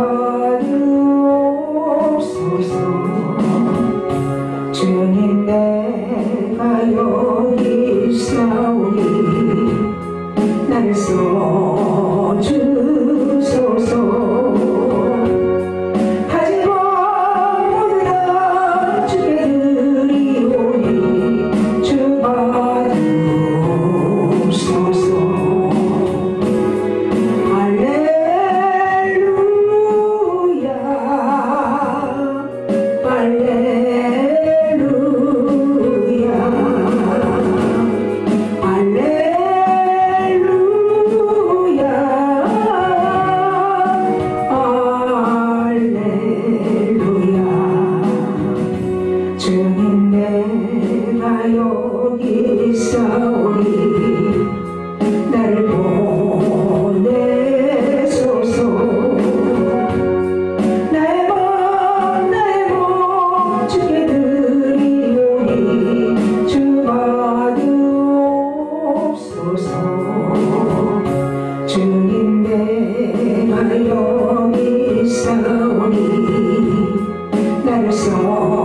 Oh. 사오니 나를 보내소서. 나의 몸 나의 몸 주께 드리오니 주 받으옵소서. 주님 내말 여기 사오니 나를 써